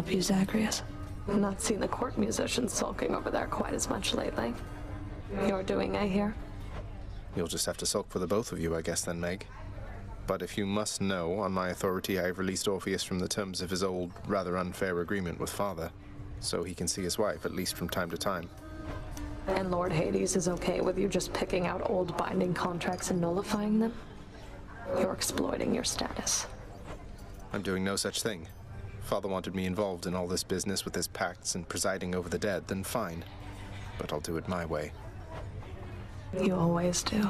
help you, Zagreus? Not seen the court musicians sulking over there quite as much lately. Your doing I hear? You'll just have to sulk for the both of you, I guess, then, Meg. But if you must know, on my authority, I have released Orpheus from the terms of his old, rather unfair agreement with Father, so he can see his wife at least from time to time. And Lord Hades is okay with you just picking out old binding contracts and nullifying them? You're exploiting your status. I'm doing no such thing. Father wanted me involved in all this business with his pacts and presiding over the dead, then fine. But I'll do it my way. You always do.